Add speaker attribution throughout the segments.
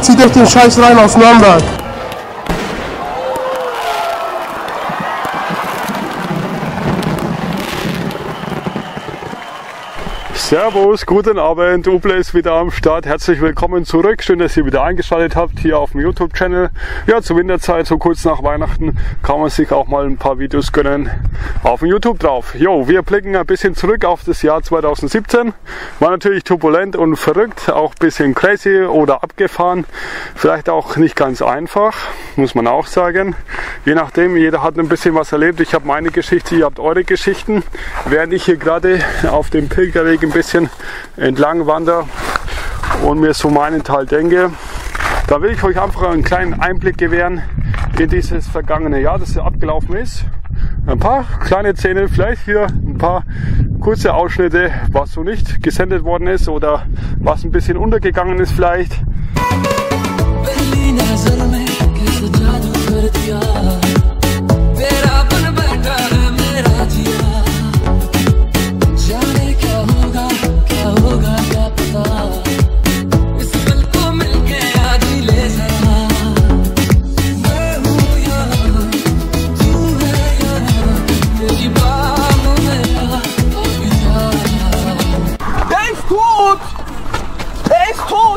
Speaker 1: Zieht euch den Scheiß rein aus Nürnberg.
Speaker 2: Servus, guten Abend, Uble ist wieder am Start. Herzlich willkommen zurück. Schön, dass ihr wieder eingeschaltet habt hier auf dem YouTube-Channel. Ja, zur Winterzeit, so kurz nach Weihnachten, kann man sich auch mal ein paar Videos gönnen auf dem YouTube drauf. Jo, wir blicken ein bisschen zurück auf das Jahr 2017. War natürlich turbulent und verrückt, auch ein bisschen crazy oder abgefahren. Vielleicht auch nicht ganz einfach, muss man auch sagen. Je nachdem, jeder hat ein bisschen was erlebt. Ich habe meine Geschichte, ihr habt eure Geschichten. Während ich hier gerade auf dem Pilgerweg ein bisschen entlang wandere und mir so meinen Teil denke, da will ich euch einfach einen kleinen Einblick gewähren in dieses vergangene Jahr, das abgelaufen ist. Ein paar kleine Szenen, vielleicht hier ein paar kurze Ausschnitte, was so nicht gesendet worden ist oder was ein bisschen untergegangen ist vielleicht.
Speaker 3: Der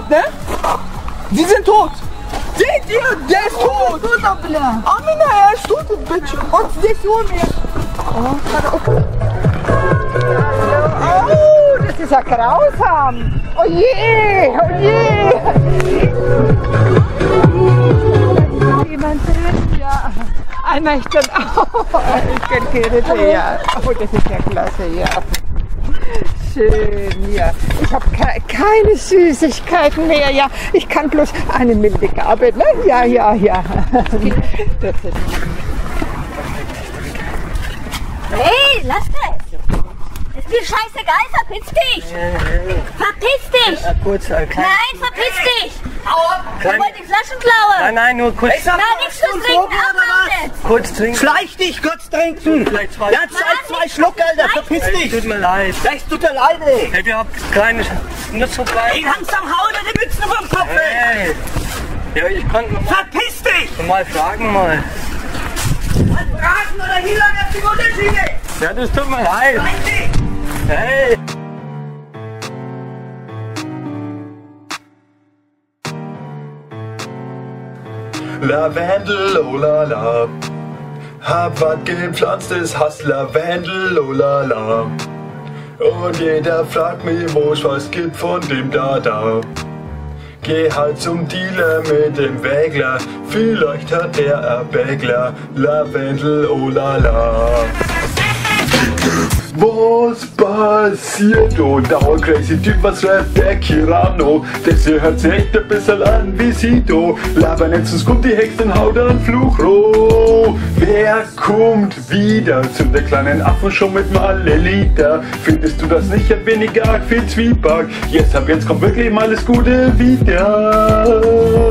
Speaker 3: ne? Die sind tot! Seht ihr? Der ist tot! Amina, er ist tot, bitch! Und vor mir! Oh, das ist ja grausam! Oh je! Oh je! Jemand drin, ja. Einer ist dann auch. Ich kann Gerrit, ja. Oh, das ist ja klasse, ja. Schön, ja. Ich habe ke keine Süßigkeiten mehr, ja. Ich kann bloß eine milde Gabe, ne? Ja, ja, ja.
Speaker 4: Hey, lass das! Ist dir scheißegal, verpiss dich! Verpiss dich!
Speaker 5: Kurz, äh, klein,
Speaker 4: Nein, verpiss dich! Ich
Speaker 5: klein,
Speaker 4: wollte die Flaschen klauen!
Speaker 5: nein, nein, nur kurz,
Speaker 4: Na, nichts zu trinken, jetzt!
Speaker 5: Kurz trinken.
Speaker 6: Schleich dich, kurz trinken!
Speaker 5: Vielleicht zwei.
Speaker 6: Ja, zwei, zwei Schluck, Alter, verpiss
Speaker 5: Ey, Tut
Speaker 6: dich!
Speaker 5: mir leid.
Speaker 6: Das tut dir leid, ey!
Speaker 5: Hey, wir haben keine Nutzung
Speaker 6: Ey, langsam hau dir die Mütze vom Kopf, ey!
Speaker 5: Hey. Ja, ich kann normal,
Speaker 6: Verpiss dich!
Speaker 5: normal fragen mal.
Speaker 6: Rasen oder hier lang ist die Unterschiede!
Speaker 5: Ja, das tut mir leid.
Speaker 6: Schleich dich!
Speaker 5: Hey.
Speaker 7: Lavendel, oh la la. Hab wat gepflanztes, hast Lavendel, oh la. Und jeder fragt mich, wo ich was gibt von dem Dada. Geh halt zum Dealer mit dem Wägler, vielleicht hat der ein Bägler. Lavendel, oh la la. Was passiert? Und der crazy Typ, was rappt der Kirano? Das hört sich echt ein bisschen an wie jetzt, sonst kommt die Hexe und haut einen Fluch roh. Wer kommt wieder zu der kleinen Affen schon mit Malle Liter? Findest du das nicht ein wenig arg viel Zwieback? Jetzt ab jetzt kommt wirklich mal das Gute wieder.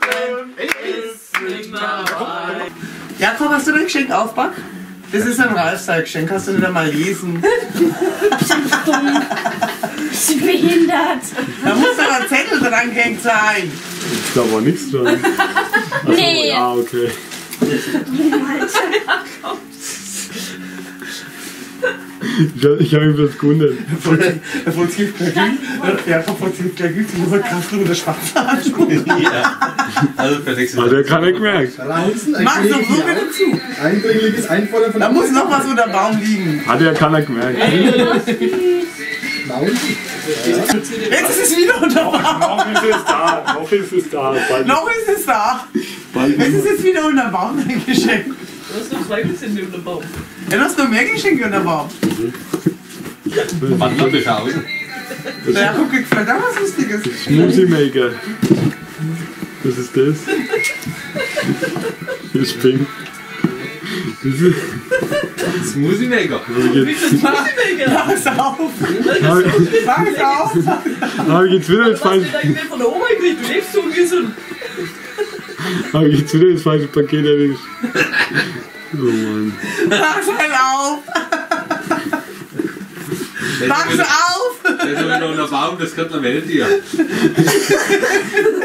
Speaker 7: Weihnachten. Ist nicht dabei.
Speaker 3: Jakob, hast du dein Geschenk aufpackt? Das ist ein Ralfstyle-Geschenk, hast du nicht einmal lesen?
Speaker 4: Sie behindert!
Speaker 3: Da muss doch ein Zettel dran gehängt sein.
Speaker 2: Da war nichts dran.
Speaker 4: Nee!
Speaker 2: Ah, okay. Ich, ich habe mich das gewundert.
Speaker 3: Er von Ziel Jakob von Ziel Glück, ich muss Kraft über der Schwarze anschauen.
Speaker 5: Also für nächstes
Speaker 2: Hat er keiner gemerkt.
Speaker 3: Mach doch so bitte zu.
Speaker 1: Eindringliches Einfordern von
Speaker 3: Da muss noch was unter dem Baum liegen.
Speaker 2: Hat ja keiner gemerkt.
Speaker 3: Jetzt ist es wieder unter dem Baum.
Speaker 2: Noch ist es da. Noch ist es da.
Speaker 3: Noch ist es da. Jetzt ist es wieder unter dem Baum, dein Geschenk.
Speaker 8: Du hast noch zwei bisschen unter dem Baum.
Speaker 3: Ja, du hast noch mehr Geschenke unter dem Baum.
Speaker 5: Wann wird beschauen?
Speaker 3: Der Jakob kriegt vielleicht auch was Lustiges.
Speaker 2: Smoothie Maker. Was ist das? Das ist pink. Das ist,
Speaker 5: Smoothie Maker.
Speaker 3: Pass auf. Pass auf.
Speaker 2: ich jetzt wieder jetzt
Speaker 8: Was hast
Speaker 2: falsch.
Speaker 8: du da von der Oma gekriegt? Du lebst so ungesund.
Speaker 2: Ich jetzt wieder das falsche Paket erwischt. Oh Mann.
Speaker 3: Mach's halt auf! Mach's auf!
Speaker 5: Das ist aber noch ein Baum, das kann der Welt hier.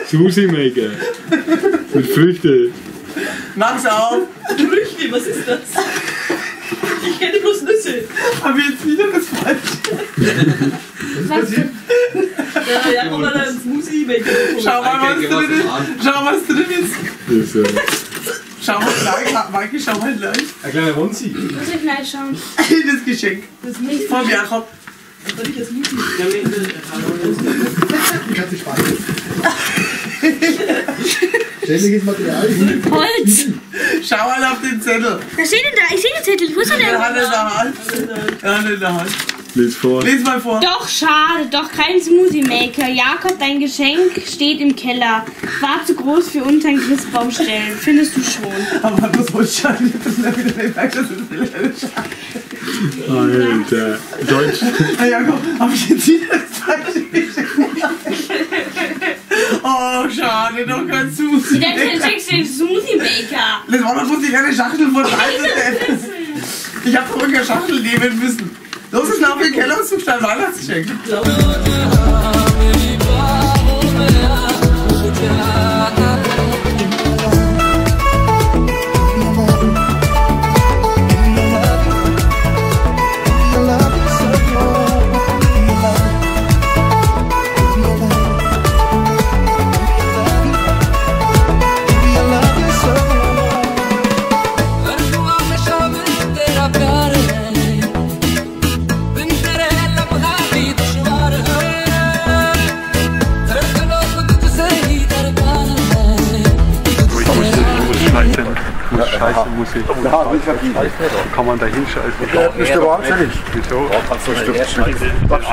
Speaker 2: Smoothie Maker. Mit Früchte.
Speaker 3: Mach's auf!
Speaker 8: Früchte, was ist das? Ich kenne bloß Nüsse.
Speaker 3: Hab ich jetzt wieder das falsche?
Speaker 4: Was denn?
Speaker 8: Ja, ja, guck mal, da ist ein Smoothie Maker.
Speaker 3: Schau mal, was drin ist. Schau, was drin ist.
Speaker 2: Das
Speaker 3: Schau mal gleich, Maike, schau mal gleich.
Speaker 5: Ein kleiner Wunzi.
Speaker 4: Muss ich gleich schauen.
Speaker 3: Das Geschenk
Speaker 8: Das ist nicht
Speaker 3: vom Jakob.
Speaker 8: soll ich jetzt Smoothie.
Speaker 1: Ständiges Material.
Speaker 4: Holz.
Speaker 3: Schau mal auf den Zettel.
Speaker 4: Was steht denn da? Ich sehe den Zettel. Wo ist er
Speaker 3: Er hat
Speaker 4: denn?
Speaker 3: in der Hand. Er hat in der Hand.
Speaker 2: Lies vor.
Speaker 3: Lies mal vor.
Speaker 4: Doch, schade. Doch kein Smoothie Maker. Jakob, dein Geschenk steht im Keller. War zu groß für unter den Christbaum stellen. Findest du schon.
Speaker 3: Aber das Holzschale, das ist ja wieder nicht weg, das ist wieder
Speaker 2: Alter. Deutsch.
Speaker 3: Herr Jakob, hab ich jetzt wieder das falsche? Oh, schade, doch kein Susi.
Speaker 4: Dein Geschenk steht Smoothie Maker.
Speaker 3: Das war doch bloß die kleine Schachtel von Scheiße. Ich hab doch irgendeine Schachtel nehmen müssen. Los, ist lauf in den Keller und such dein Weihnachtsgeschenk.
Speaker 2: Scheiße Musik. Kann man da hinscheißen?
Speaker 1: Bist du wahnsinnig?
Speaker 2: Wieso?
Speaker 1: Bist du? Das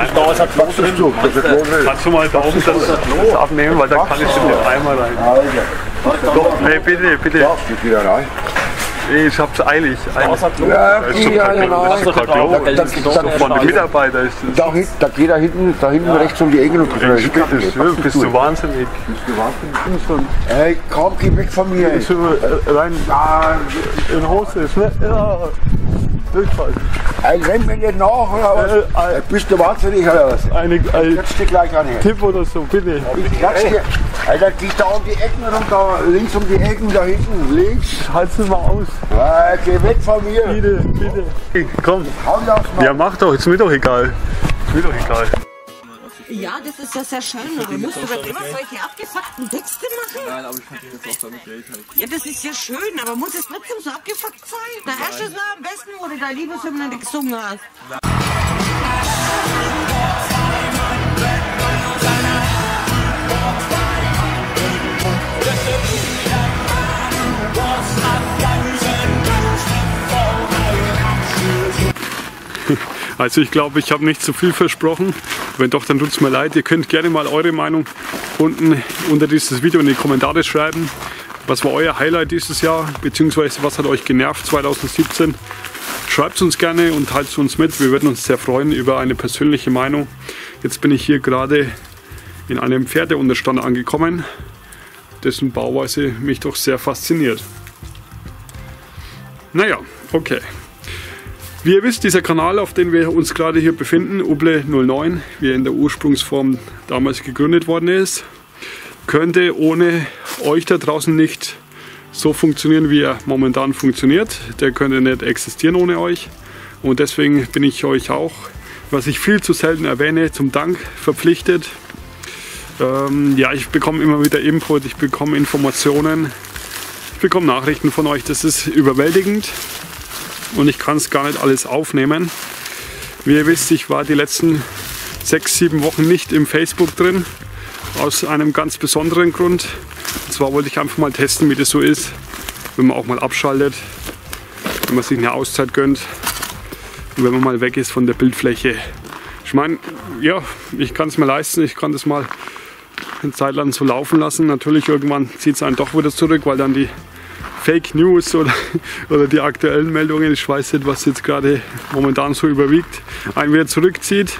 Speaker 1: ist.
Speaker 2: Kannst du mal da oben das, das abnehmen, weil da kann ich in den Eimer rein. Doch, nee, bitte, bitte.
Speaker 1: Ja, geht wieder rein.
Speaker 2: Nee, ich hab's eilig. eilig.
Speaker 1: Ja, ja, ja,
Speaker 2: Klo, das ist doch.
Speaker 1: Da- da-
Speaker 2: von den Mitarbeitern.
Speaker 1: Da, geht er hinten, da hinten rechts um die Ecke und
Speaker 2: Mensch, bitte schön, bist du wahnsinnig.
Speaker 1: Ey, komm, geh weg von mir. ey.
Speaker 2: Bist du äh, rein ah, in Hose, ist, ne? Ja. Durchfall.
Speaker 1: Ey, renn mir nicht nach, oder was?
Speaker 2: Äh,
Speaker 1: Ey, bist du wahnsinnig, oder was?
Speaker 2: Eine, ein
Speaker 1: Klatsch dich gleich an hier.
Speaker 2: Tipp oder so, bitte.
Speaker 1: Ich klatsch dir. Alter, geh da um die Ecken rum, da links um die Ecken, da hinten, links.
Speaker 2: Halt's mal aus.
Speaker 1: Ey, geh weg von mir.
Speaker 2: Bitte, bitte. Komm.
Speaker 1: Hau dich aufs Maul.
Speaker 2: Ja, mach doch, ist mir doch egal. Ist mir doch egal.
Speaker 6: Ja, das ist ja sehr schön, aber musst du dann immer solche abgefuckten Texte machen?
Speaker 5: Nein, aber ich kann das auch damit Geld halt.
Speaker 6: Ja, das ist ja schön, aber muss es trotzdem so abgefuckt sein? Der erste war am besten, wo du deine Liebeshymne gesungen hast.
Speaker 2: Also ich glaube, ich habe nicht zu viel versprochen. Wenn doch, dann tut es mir leid. Ihr könnt gerne mal eure Meinung unten unter dieses Video in die Kommentare schreiben. Was war euer Highlight dieses Jahr? Beziehungsweise was hat euch genervt 2017? Schreibt uns gerne und teilt es uns mit. Wir würden uns sehr freuen über eine persönliche Meinung. Jetzt bin ich hier gerade in einem Pferdeunterstand angekommen, dessen Bauweise mich doch sehr fasziniert. Naja, okay. Wie ihr wisst, dieser Kanal, auf dem wir uns gerade hier befinden, Uble09, wie er in der Ursprungsform damals gegründet worden ist, könnte ohne euch da draußen nicht so funktionieren, wie er momentan funktioniert. Der könnte nicht existieren ohne euch. Und deswegen bin ich euch auch, was ich viel zu selten erwähne, zum Dank verpflichtet. Ähm, ja, ich bekomme immer wieder Input, ich bekomme Informationen, ich bekomme Nachrichten von euch. Das ist überwältigend und ich kann es gar nicht alles aufnehmen. Wie ihr wisst, ich war die letzten sechs, sieben Wochen nicht im Facebook drin, aus einem ganz besonderen Grund. Und zwar wollte ich einfach mal testen, wie das so ist, wenn man auch mal abschaltet, wenn man sich eine Auszeit gönnt und wenn man mal weg ist von der Bildfläche. Ich meine, ja, ich kann es mir leisten, ich kann das mal eine Zeit lang so laufen lassen. Natürlich irgendwann zieht es einen doch wieder zurück, weil dann die Fake News oder, oder die aktuellen Meldungen, ich weiß nicht, was jetzt gerade momentan so überwiegt, einen wieder zurückzieht.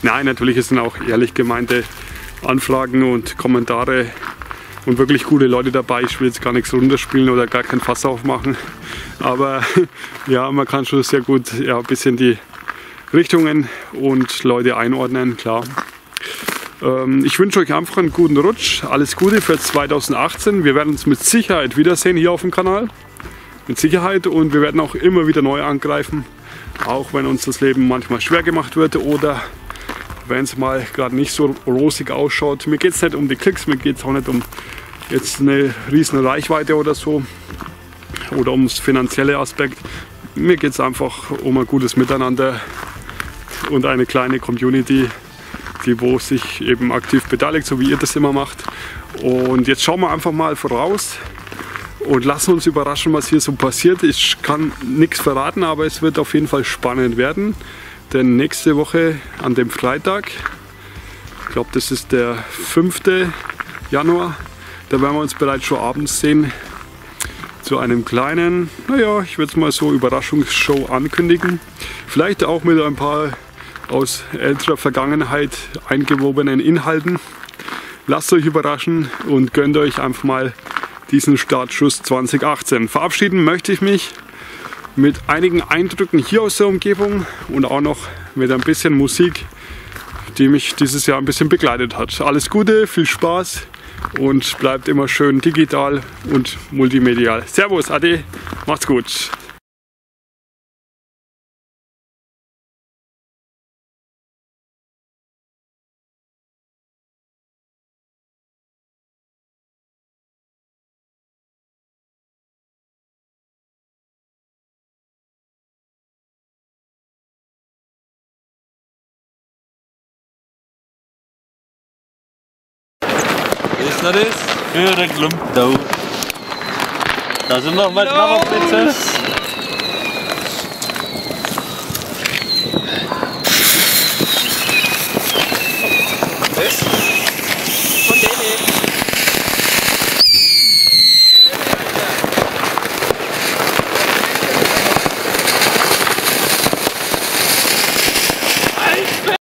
Speaker 2: Nein, natürlich sind auch ehrlich gemeinte Anfragen und Kommentare und wirklich gute Leute dabei. Ich will jetzt gar nichts runterspielen oder gar kein Fass aufmachen. Aber ja, man kann schon sehr gut ja, ein bisschen die Richtungen und Leute einordnen, klar. Ähm, ich wünsche euch einfach einen guten Rutsch. Alles Gute für 2018. Wir werden uns mit Sicherheit wiedersehen hier auf dem Kanal. Mit Sicherheit und wir werden auch immer wieder neu angreifen. Auch wenn uns das Leben manchmal schwer gemacht wird oder wenn es mal gerade nicht so rosig ausschaut. Mir geht es nicht um die Klicks, mir geht es auch nicht um jetzt eine riesen Reichweite oder so oder ums finanzielle Aspekt. Mir geht es einfach um ein gutes Miteinander und eine kleine Community, wo sich eben aktiv beteiligt, so wie ihr das immer macht. Und jetzt schauen wir einfach mal voraus und lassen uns überraschen, was hier so passiert. Ich kann nichts verraten, aber es wird auf jeden Fall spannend werden. Denn nächste Woche an dem Freitag, ich glaube das ist der 5. Januar, da werden wir uns bereits schon abends sehen zu einem kleinen, naja, ich würde es mal so Überraschungsshow ankündigen. Vielleicht auch mit ein paar aus älterer Vergangenheit eingewobenen Inhalten. Lasst euch überraschen und gönnt euch einfach mal diesen Startschuss 2018. Verabschieden möchte ich mich mit einigen Eindrücken hier aus der Umgebung und auch noch mit ein bisschen Musik, die mich dieses Jahr ein bisschen begleitet hat. Alles Gute, viel Spaß und bleibt immer schön digital und multimedial. Servus, Ade, macht's gut.
Speaker 5: Ist das das? Für den Klumptau. Da sind noch mal Knabberplätze.